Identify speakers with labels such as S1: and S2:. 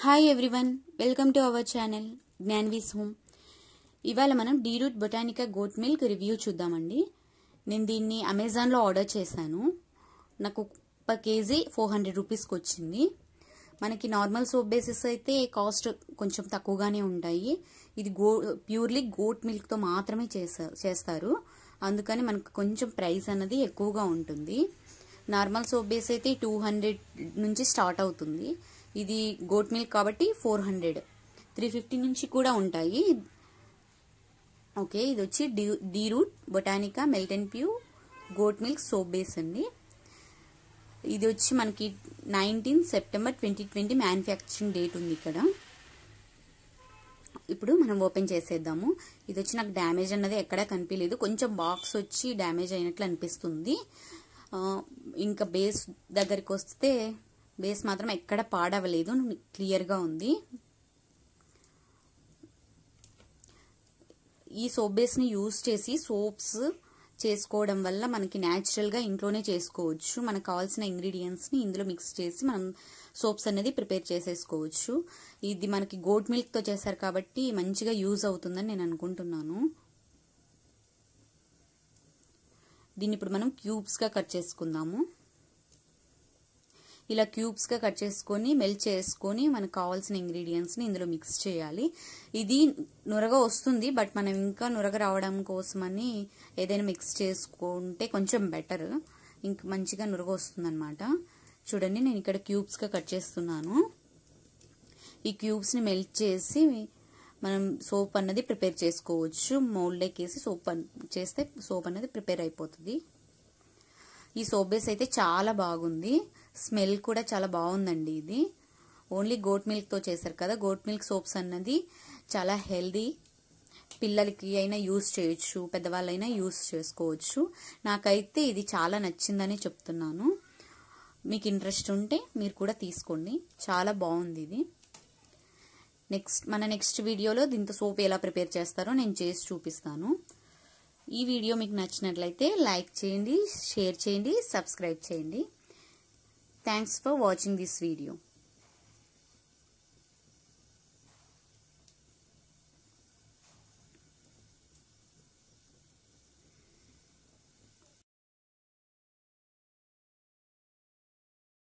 S1: Hi everyone welcome to our channel Gnanvi's home ఇవాళ మనం డీరూట్ బొటానికా గోట్ మిల్క్ రివ్యూ చూద్దామండి. నేను దీన్ని అమెజాన్లో ఆర్డర్ చేశాను. నాకు పర్ కేజీ ఫోర్ హండ్రెడ్ రూపీస్కి వచ్చింది. మనకి నార్మల్ సోప్ బేసిస్ అయితే కాస్ట్ కొంచెం తక్కువగానే ఉంటాయి. ఇది గో ప్యూర్లీ గోట్ మిల్క్తో మాత్రమే చేసా- చేస్తారు. అందుకని మనకు కొంచెం ప్రైస్ అన్నది ఎక్కువగా ఉంటుంది. నార్మల్ సోప్ బేస్ అయితే టూ హండ్రెడ్ నుంచి స్టార్ట్ అవుతుంది. ఇది గోట్ మిల్క్ కాబట్టి ఫోర్ హండ్రెడ్ త్రీ ఫిఫ్టీ నుంచి కూడా ఉంటాయి. ఓకే ఇది వచ్చి డీ డీ route Botanica melt and pure goat milk soap base అండి. ఇది వచ్చి మనకి nineteen September twenty twenty manufacturing date ఉంది ఇక్కడ. ఇప్పుడు మనం ఓపెన్ చేసేద్దాము. ఇది వచ్చి నాకు డ్యామేజ్ అన్నది ఎక్కడా కనిపించలేదు. కొంచెం బాక్స్ వచ్చి డ్యామేజ్ అయినట్లు అనిపిస్తుంది. ఇంకా బేస్ దగ్గరికి వస్తే బేస్ మాత్రం ఎక్కడ పాడవలేదు క్లియర్గా ఉంది. ఈ సోప్ బేస్ని యూస్ చేసి సోప్స్ చేసుకోవడం వల్ల మనకి న్యాచురల్గా ఇంట్లోనే చేసుకోవచ్చు. మనకు కావాల్సిన ఇంగ్రీడియంట్స్ని ఇందులో మిక్స్ చేసి మనం సోప్స్ అనేది ప్రిపేర్ చేసేసుకోవచ్చు. ఇది మనకి గోట్ మిల్క్తో చేశారు కాబట్టి మంచిగా యూజ్ అవుతుందని నేను అనుకుంటున్నాను. దీన్ని ఇప్పుడు మనం క్యూబ్స్గా కట్ చేసుకుందాము. ఇలా క్యూబ్స్గా కట్ చేసుకొని మెల్ట్ చేసుకొని మనకు కావాల్సిన ఇంగ్రీడియంట్స్ని ఇందులో మిక్స్ చేయాలి. ఇది నురగ వస్తుంది బట్ మనం ఇంకా నురగ రావడం కోసమని ఏదైనా మిక్స్ చేసుకుంటే కొంచెం బెటర్ ఇంక మంచిగా నురగ వస్తుందన్నమాట. చూడండి నేను ఇక్కడ క్యూబ్స్గా కట్ చేస్తున్నాను. ఈ క్యూబ్స్ని మెల్ట్ చేసి మనం సోప్ అన్నది ప్రిపేర్ చేసుకోవచ్చు. మౌల్డ్లోకి వేసి సోప్ చేస్తే సోప్ అనేది ప్రిపేర్ అయిపోతుంది. ఈ సోప్ బేస్ అయితే చాలా బాగుంది. స్మెల్ కూడా చాలా బాగుందండి ఇది. ఓన్లీ గోట్ మిల్క్తో చేశారు కదా. గోట్ మిల్క్ సోప్స్ అన్నది చాలా హెల్దీ. పిల్లలకి అయినా యూస్ చేయొచ్చు పెద్దవాళ్ళైనా యూస్ చేసుకోవచ్చు. నాకైతే ఇది చాలా నచ్చిందని చెప్తున్నాను. మీకు ఇంట్రెస్ట్ ఉంటే మీరు కూడా తీసుకోండి. చాలా బాగుంది ఇది. నెక్స్ట్ మన నెక్స్ట్ వీడియోలో దీంతో సోప్ ఎలా ప్రిపేర్ చేస్తారో నేను చేసి చూపిస్తాను. ఈ వీడియో మీకు నచ్చినట్లయితే లైక్ చేయండి షేర్ చేయండి సబ్స్క్రైబ్ చేయండి. Thanks for watching this video